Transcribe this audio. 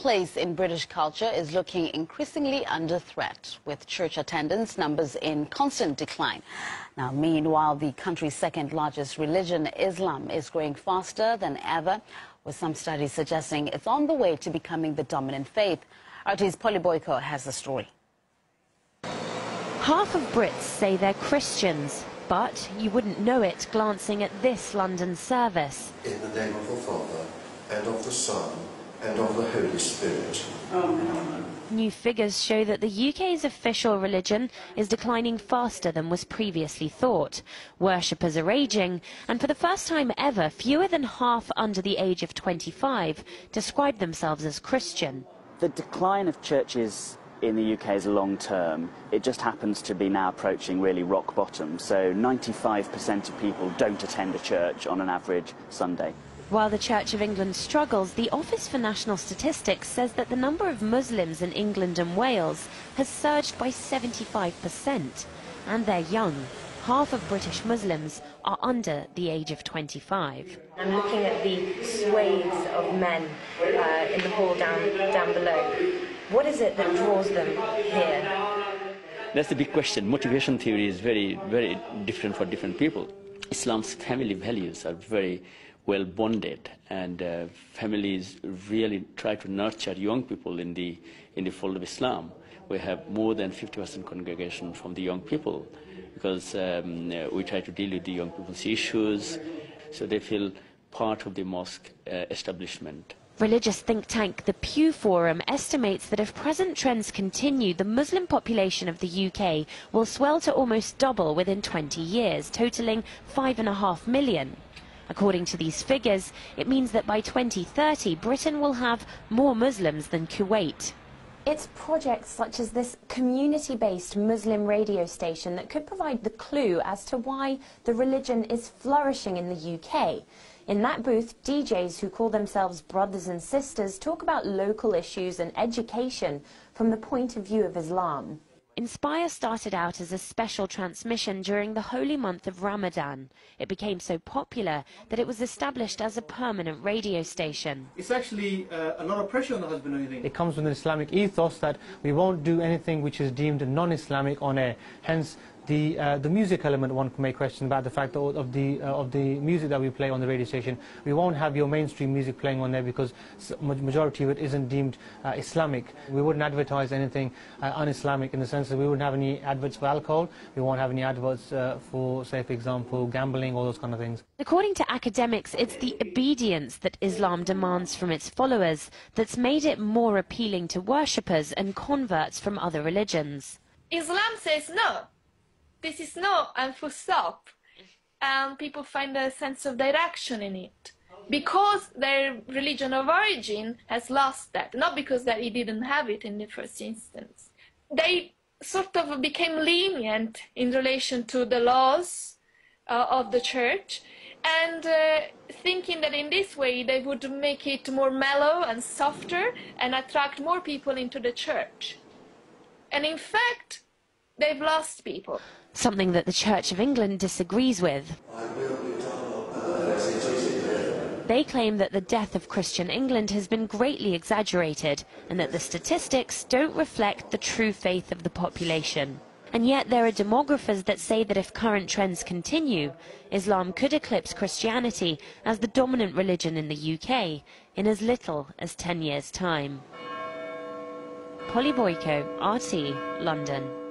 place in British culture is looking increasingly under threat, with church attendance numbers in constant decline. Now, meanwhile, the country's second largest religion, Islam, is growing faster than ever, with some studies suggesting it's on the way to becoming the dominant faith. RT's Polly Boyko has the story. Half of Brits say they're Christians, but you wouldn't know it glancing at this London service. In the name of the Father, and of the Son, and of the Holy Spirit. New figures show that the UK's official religion is declining faster than was previously thought. Worshippers are aging, and for the first time ever, fewer than half under the age of 25 describe themselves as Christian. The decline of churches in the UK is long term. It just happens to be now approaching really rock bottom. So 95% of people don't attend a church on an average Sunday. While the Church of England struggles, the Office for National Statistics says that the number of Muslims in England and Wales has surged by 75%. And they're young. Half of British Muslims are under the age of 25. I'm looking at the swathes of men uh, in the hall down, down below. What is it that draws them here? That's the big question. Motivation theory is very, very different for different people. Islam's family values are very well bonded, and uh, families really try to nurture young people in the in the fold of Islam. We have more than 50% congregation from the young people because um, uh, we try to deal with the young people's issues, so they feel part of the mosque uh, establishment. Religious think tank The Pew Forum estimates that if present trends continue, the Muslim population of the UK will swell to almost double within 20 years, totalling 5.5 million. According to these figures, it means that by 2030, Britain will have more Muslims than Kuwait. It's projects such as this community-based Muslim radio station that could provide the clue as to why the religion is flourishing in the UK. In that booth, DJs who call themselves brothers and sisters talk about local issues and education from the point of view of Islam. Inspire started out as a special transmission during the holy month of Ramadan. It became so popular that it was established as a permanent radio station. It's actually uh, a lot of pressure on the husband and everything. It comes with an Islamic ethos that we won't do anything which is deemed non-Islamic on air. Hence, the, uh, the music element, one may question about the fact of the, uh, of the music that we play on the radio station. We won't have your mainstream music playing on there because majority of it isn't deemed uh, Islamic. We wouldn't advertise anything uh, un-Islamic in the sense that we wouldn't have any adverts for alcohol, we won't have any adverts uh, for, say, for example, gambling, all those kind of things. According to academics, it's the obedience that Islam demands from its followers that's made it more appealing to worshippers and converts from other religions. Islam says no this is no and full stop. And people find a sense of direction in it. Because their religion of origin has lost that, not because that it didn't have it in the first instance. They sort of became lenient in relation to the laws uh, of the church and uh, thinking that in this way they would make it more mellow and softer and attract more people into the church. And in fact, they've lost people something that the Church of England disagrees with. They claim that the death of Christian England has been greatly exaggerated and that the statistics don't reflect the true faith of the population. And yet there are demographers that say that if current trends continue, Islam could eclipse Christianity as the dominant religion in the UK in as little as 10 years' time. Polly Boyko, RT, London.